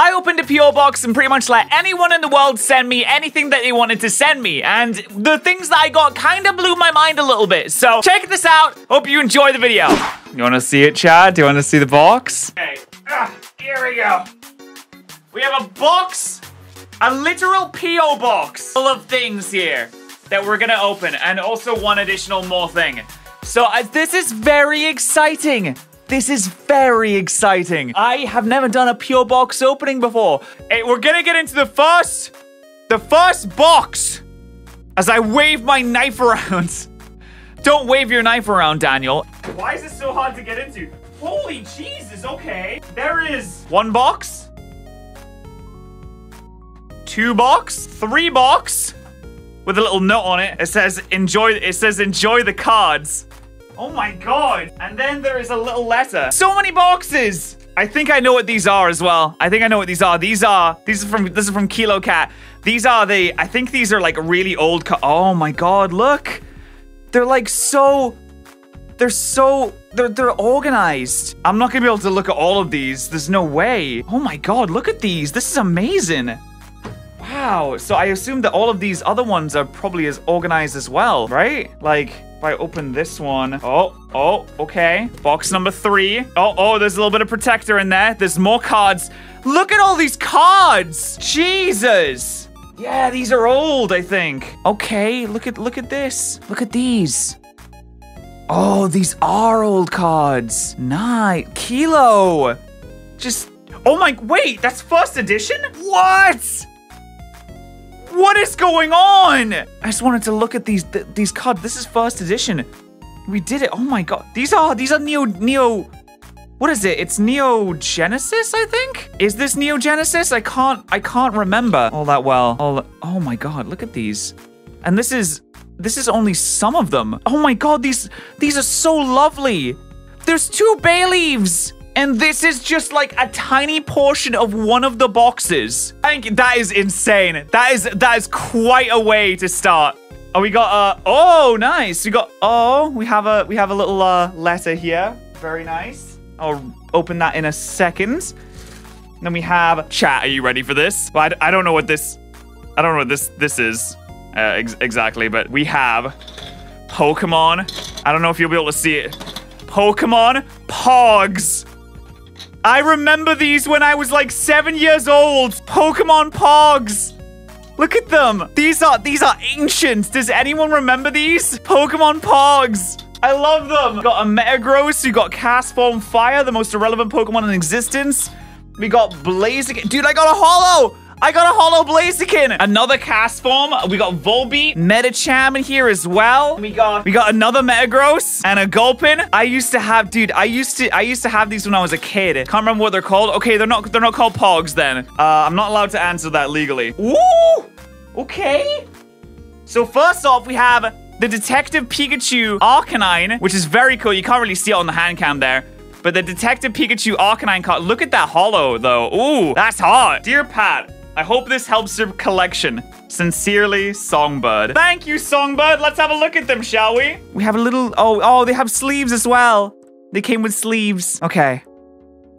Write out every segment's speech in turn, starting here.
I opened a PO box and pretty much let anyone in the world send me anything that they wanted to send me. And the things that I got kind of blew my mind a little bit. So check this out. Hope you enjoy the video. You want to see it, Chad? Do you want to see the box? Okay, ah, here we go. We have a box, a literal PO box full of things here that we're gonna open, and also one additional more thing. So uh, this is very exciting. This is very exciting. I have never done a pure box opening before. Hey, we're gonna get into the first, the first box as I wave my knife around. Don't wave your knife around, Daniel. Why is this so hard to get into? Holy Jesus, okay. There is one box, two box, three box, with a little note on it. It says enjoy, it says enjoy the cards. Oh my god. And then there is a little letter. So many boxes. I think I know what these are as well. I think I know what these are. These are, these are from, this is from Kilo Cat. These are the, I think these are like really old, oh my god, look. They're like so, they're so, they're, they're organized. I'm not gonna be able to look at all of these. There's no way. Oh my god, look at these. This is amazing. Wow, so I assume that all of these other ones are probably as organized as well, right? Like, if I open this one, oh, oh, okay. Box number three. Oh, oh, there's a little bit of protector in there. There's more cards. Look at all these cards. Jesus. Yeah, these are old, I think. Okay, look at look at this. Look at these. Oh, these are old cards. Nice. Kilo. Just, oh my, wait, that's first edition? What? What is going on? I just wanted to look at these th these cards. This is first edition. We did it. Oh my god. These are these are Neo Neo What is it? It's Neo Genesis, I think? Is this Neo Genesis? I can't I can't remember all that well. All Oh my god, look at these. And this is this is only some of them. Oh my god, these these are so lovely. There's two Bayleefs. And this is just like a tiny portion of one of the boxes. I think that is insane. That is that is quite a way to start. Oh, we got uh oh nice. We got oh we have a we have a little uh letter here. Very nice. I'll open that in a second. Then we have chat. Are you ready for this? Well, I, I don't know what this I don't know what this this is uh, ex exactly, but we have Pokemon. I don't know if you'll be able to see it. Pokemon Pogs. I remember these when I was like seven years old. Pokemon Pogs. Look at them. These are these are ancient. Does anyone remember these? Pokemon Pogs. I love them. Got a Metagross. You got Castform Fire, the most irrelevant Pokemon in existence. We got Blaziken. Dude, I got a Holo. I got a Holo Blaziken. Another Castform. We got Volbeat, Medicham in here as well. We got we got another Metagross and a Gulpin. I used to have, dude, I used to I used to have these when I was a kid. Can't remember what they're called. Okay, they're not they're not called Pogs then. Uh, I'm not allowed to answer that legally. Ooh! Okay. So first off, we have the Detective Pikachu Arcanine, which is very cool. You can't really see it on the hand cam there. But the Detective Pikachu Arcanine card, look at that holo though. Ooh, that's hot. Dear Pat, I hope this helps your collection. Sincerely, Songbird. Thank you, Songbird. Let's have a look at them, shall we? We have a little, oh, oh, they have sleeves as well. They came with sleeves. Okay.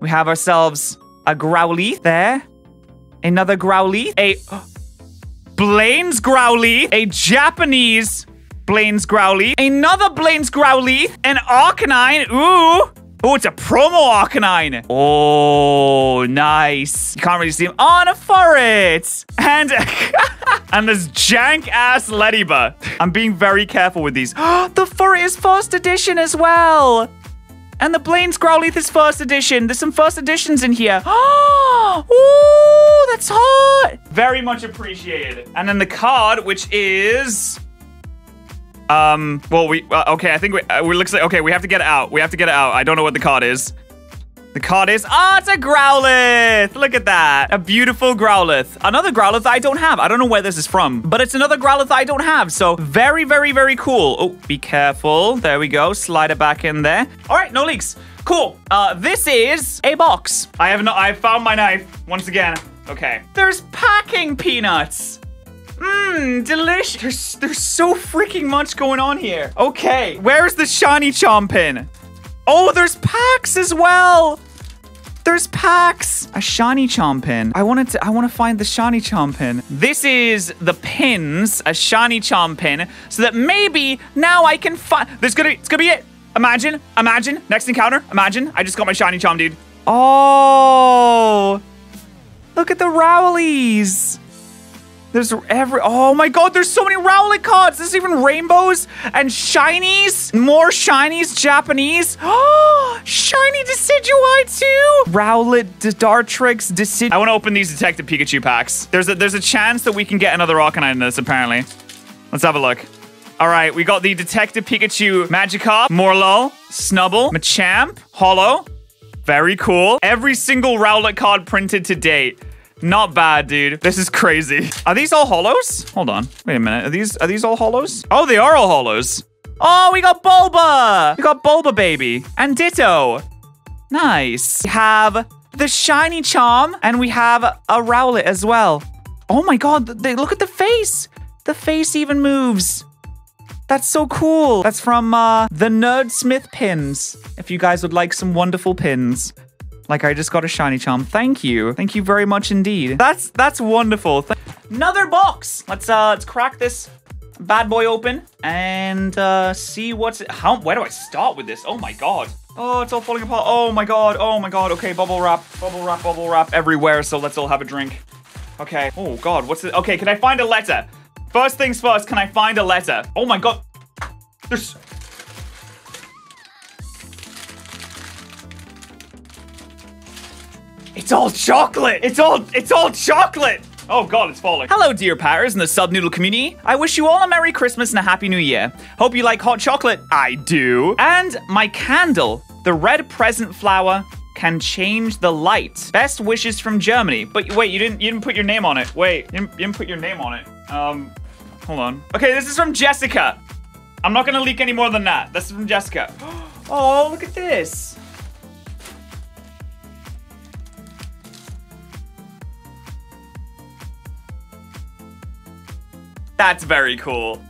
We have ourselves a Growlithe there. Another Growlithe. A Blaine's Growlithe. A Japanese Blaine's Growlithe. Another Blaine's Growlithe. An Arcanine. Ooh. Oh, it's a promo Arcanine. Oh, nice. You can't really see him. on a Furret. And, and this jank-ass Ledyba. I'm being very careful with these. the Furret is first edition as well. And the Blaine's Growlithe is first edition. There's some first editions in here. Oh, that's hot. Very much appreciated. And then the card, which is... Um, well, we, uh, okay, I think we, uh, we looks like, okay, we have to get it out. We have to get it out. I don't know what the card is. The card is, ah, oh, it's a Growlithe. Look at that. A beautiful Growlithe. Another Growlithe I don't have. I don't know where this is from, but it's another Growlithe I don't have. So very, very, very cool. Oh, be careful. There we go. Slide it back in there. All right, no leaks. Cool. Uh, this is a box. I have not, I found my knife once again. Okay. There's packing peanuts. Mmm, delicious. There's, there's so freaking much going on here. Okay, where's the shiny charm pin? Oh, there's packs as well. There's packs. A shiny charm pin. I wanted to I want to find the shiny charm pin. This is the pins, a shiny charm pin, so that maybe now I can find There's gonna it's gonna be it. Imagine, imagine, next encounter, imagine. I just got my shiny charm, dude. Oh. Look at the Rowlets. There's every. Oh my god, there's so many Rowlet cards. There's even rainbows and shinies. More shinies, Japanese. Oh, shiny Decidueye too. Rowlet, Dartrix, Decid. I want to open these Detective Pikachu packs. There's a there's a chance that we can get another Arcanine in this. Apparently, let's have a look. All right, we got the Detective Pikachu Magikarp, Morelull, Snubbull, Machamp, Holo. Very cool. Every single Rowlet card printed to date. Not bad, dude. This is crazy. Are these all holos? Hold on. Wait a minute. Are these are these all holos? Oh, they are all holos. Oh, we got Bulba. We got Bulba, baby. And Ditto. Nice. We have the Shiny Charm, and we have a Rowlet as well. Oh my god, they, look at the face. The face even moves. That's so cool. That's from uh, the Nerdsmith pins. If you guys would like some wonderful pins. Like I just got a shiny charm. Thank you. Thank you very much indeed. That's that's wonderful. Th Another box. Let's uh let's crack this bad boy open and uh see what's it, how where do I start with this? Oh my god. Oh, it's all falling apart. Oh my god. Oh my god. Okay, bubble wrap, bubble wrap, bubble wrap everywhere. So let's all have a drink. Okay. Oh god, what's it? Okay, can I find a letter? First things first, can I find a letter? Oh my god. There's It's all chocolate! It's all it's all chocolate! Oh god, it's falling. Hello, dear Patterrz in the Sub Noodle community. I wish you all a Merry Christmas and a Happy New Year. Hope you like hot chocolate. I do. And my candle, the red present flower, can change the light. Best wishes from Germany. But wait, you didn't you didn't put your name on it. Wait, you didn't, you didn't put your name on it. Um, hold on. Okay, this is from Jessica. I'm not gonna leak any more than that. This is from Jessica. Oh, look at this. That's very cool.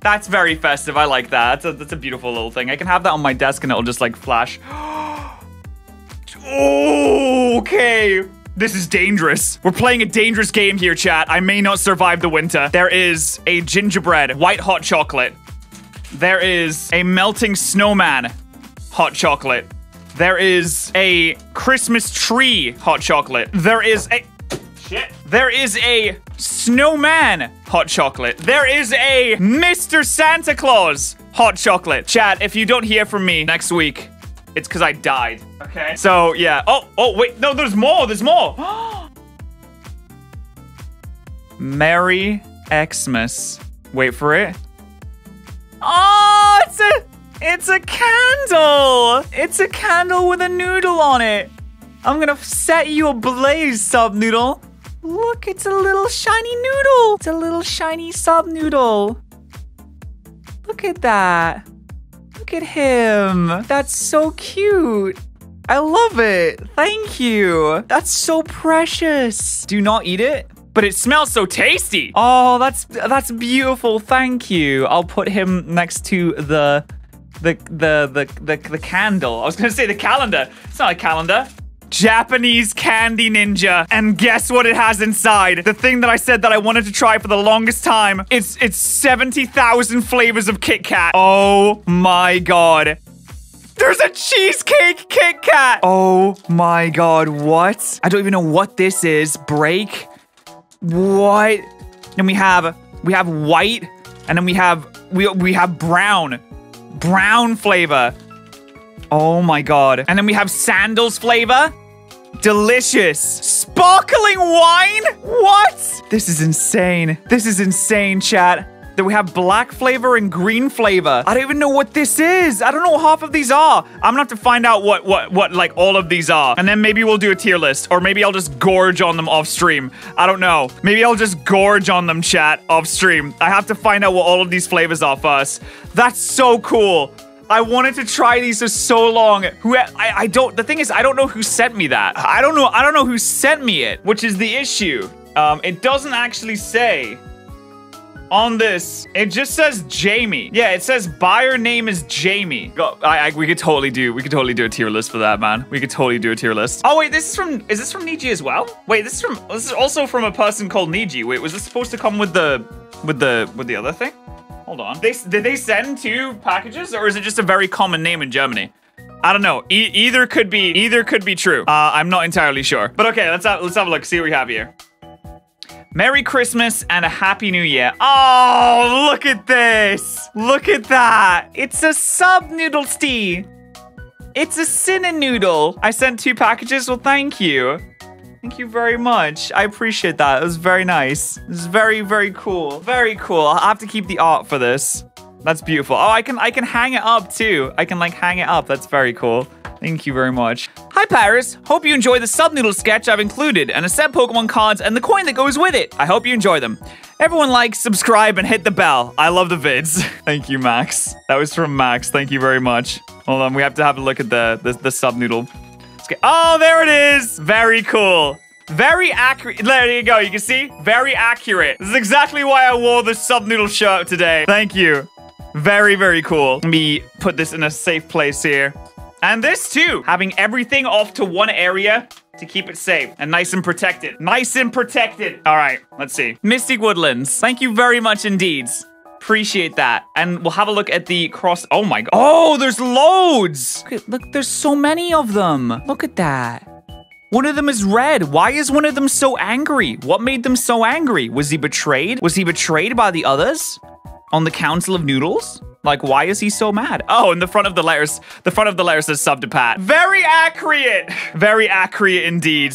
That's very festive. I like that. That's a, that's a beautiful little thing. I can have that on my desk and it'll just like flash. okay. This is dangerous. We're playing a dangerous game here, chat. I may not survive the winter. There is a gingerbread, white hot chocolate. There is a melting snowman, hot chocolate. There is a Christmas tree, hot chocolate. There is a... Shit. There is a snowman hot chocolate. There is a Mr. Santa Claus hot chocolate. Chat, if you don't hear from me next week, it's because I died. Okay. So, yeah. Oh, oh, wait. No, there's more. There's more. Merry Xmas. Wait for it. Oh, it's a, it's a candle. It's a candle with a noodle on it. I'm gonna set you ablaze, Sub Noodle. Look, it's a little shiny noodle. It's a little shiny sub noodle. Look at that. Look at him. That's so cute. I love it. Thank you. That's so precious. Do not eat it, but it smells so tasty. Oh, that's that's beautiful. Thank you. I'll put him next to the the the the the, the candle. I was going to say the calendar. It's not a calendar. Japanese candy ninja. And guess what it has inside? The thing that I said that I wanted to try for the longest time. It's it's 70,000 flavors of Kit Kat. Oh my god. There's a cheesecake Kit Kat. Oh my god, what? I don't even know what this is. Break? What? Then we have we have white and then we have we we have brown. Brown flavor. Oh my god. And then we have sandals flavor. Delicious. Sparkling wine? What? This is insane. This is insane, chat. That we have black flavor and green flavor. I don't even know what this is. I don't know what half of these are. I'm gonna have to find out what what what like all of these are. And then maybe we'll do a tier list. Or maybe I'll just gorge on them off stream. I don't know. Maybe I'll just gorge on them, chat, off stream. I have to find out what all of these flavors are first. That's so cool. I wanted to try these for so long. Who I, I don't. The thing is, I don't know who sent me that. I don't know. I don't know who sent me it, which is the issue. Um, it doesn't actually say on this. It just says Jamie. Yeah, it says buyer name is Jamie. I, I, we could totally do. We could totally do a tier list for that, man. We could totally do a tier list. Oh wait, this is from. Is this from Niji as well? Wait, this is from. This is also from a person called Niji. Wait, was this supposed to come with the, with the, with the other thing? Hold on. They did they send two packages, or is it just a very common name in Germany? I don't know. E either could be either could be true. Uh, I'm not entirely sure. But okay, let's have let's have a look. See what we have here. Merry Christmas and a Happy New Year. Oh, look at this. Look at that. It's a sub noodle tea. It's a cinnamon noodle. I sent two packages. Well, thank you. Thank you very much. I appreciate that. It was very nice. Is very, very cool. Very cool. I'll have to keep the art for this. That's beautiful. Oh, I can I can hang it up too. I can like hang it up. That's very cool. Thank you very much. Hi, Paris. Hope you enjoy the sub noodle sketch I've included and a set Pokemon cards and the coin that goes with it. I hope you enjoy them. Everyone like, subscribe, and hit the bell. I love the vids. Thank you, Max. That was from Max. Thank you very much. Hold on, we have to have a look at the the, the sub noodle. Oh, there it is. Very cool. Very accurate. There you go. You can see? Very accurate. This is exactly why I wore the sub noodle shirt today. Thank you. Very, very cool. Let me put this in a safe place here. And this too, having everything off to one area to keep it safe and nice and protected. Nice and protected. All right, let's see. Mystic Woodlands, thank you very much indeed. Appreciate that. And we'll have a look at the cross. Oh my god. Oh, there's loads. Look, look, there's so many of them. Look at that. One of them is red. Why is one of them so angry? What made them so angry? Was he betrayed? Was he betrayed by the others? on the Council of Noodles? Like, why is he so mad? Oh, in the front of the letters, the front of the letter says sub to Pat. Very accurate. Very accurate indeed.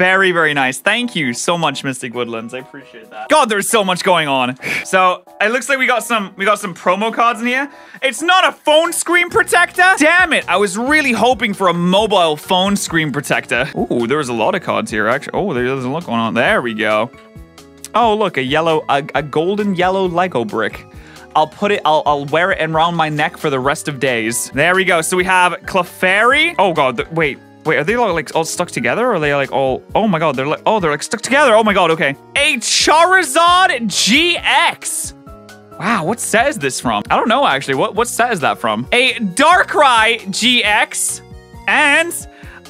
Very, very nice. Thank you so much, Mystic Woodlands. I appreciate that. God, there's so much going on. So it looks like we got some we got some promo cards in here. It's not a phone screen protector. Damn it. I was really hoping for a mobile phone screen protector. Ooh, there's a lot of cards here, actually. Oh, there's a lot going on. There we go. Oh, look, a yellow, a, a golden yellow Lego brick. I'll put it, I'll, I'll wear it around my neck for the rest of days. There we go. So we have Clefairy. Oh god, th wait, wait, are they all like all stuck together? Or are they like all, oh my god, they're like, oh, they're like stuck together. Oh my god, okay. A Charizard GX. Wow, what set is this from? I don't know actually. What what set is that from? A Darkrai GX and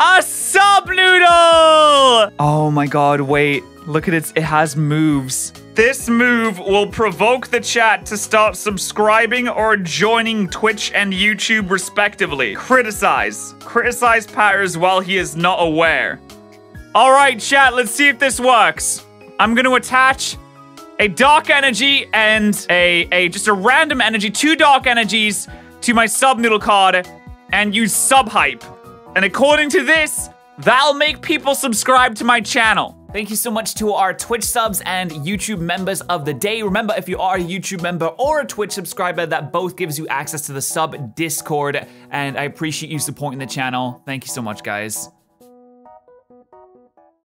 a Sub Noodle. Oh my god, wait. Look at it, it has moves. This move will provoke the chat to start subscribing or joining Twitch and YouTube respectively. Criticize. Criticize Patterrz while he is not aware. All right, chat, let's see if this works. I'm to attach a dark energy and a, a just a random energy, two dark energies to my sub noodle card and use sub hype. And according to this, that'll make people subscribe to my channel. Thank you so much to our Twitch subs and YouTube members of the day. Remember, if you are a YouTube member or a Twitch subscriber, that both gives you access to the sub Discord, and I appreciate you supporting the channel. Thank you so much, guys.